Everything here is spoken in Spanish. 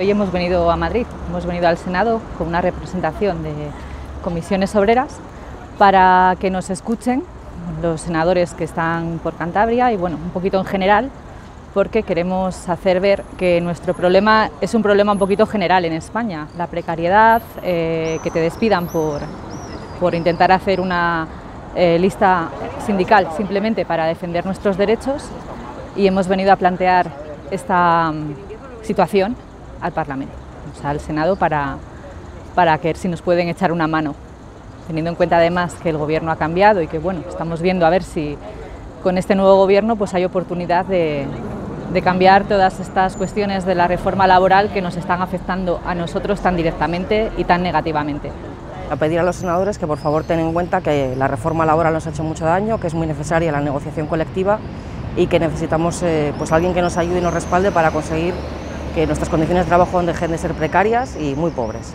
Hoy hemos venido a Madrid, hemos venido al Senado con una representación de comisiones obreras para que nos escuchen los senadores que están por Cantabria y bueno, un poquito en general, porque queremos hacer ver que nuestro problema es un problema un poquito general en España, la precariedad, eh, que te despidan por, por intentar hacer una eh, lista sindical simplemente para defender nuestros derechos y hemos venido a plantear esta mm, situación al Parlamento, al Senado, para, para que si nos pueden echar una mano, teniendo en cuenta además que el Gobierno ha cambiado y que bueno, estamos viendo a ver si con este nuevo Gobierno pues hay oportunidad de, de cambiar todas estas cuestiones de la reforma laboral que nos están afectando a nosotros tan directamente y tan negativamente. A pedir a los senadores que por favor tengan en cuenta que la reforma laboral nos ha hecho mucho daño, que es muy necesaria la negociación colectiva y que necesitamos eh, pues alguien que nos ayude y nos respalde para conseguir que nuestras condiciones de trabajo dejen de ser precarias y muy pobres.